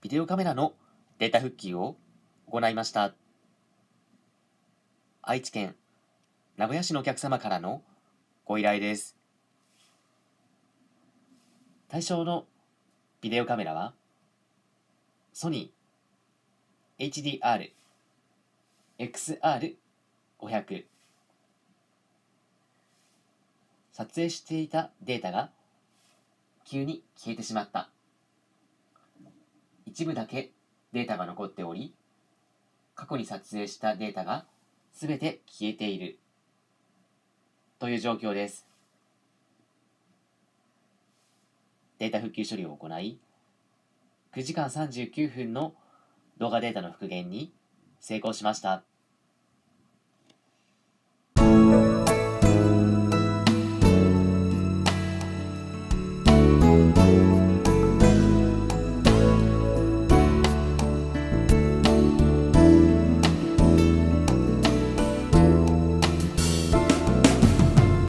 ビデオカメラのデータ復旧を行いました。愛知県名古屋市のお客様からのご依頼です。対象のビデオカメラはソニー HDR XR500 撮影していたデータが急に消えてしまった。一部だけデータが残っており、過去に撮影したデータが全て消えているという状況です。データ復旧処理を行い、9時間39分の動画データの復元に成功しました。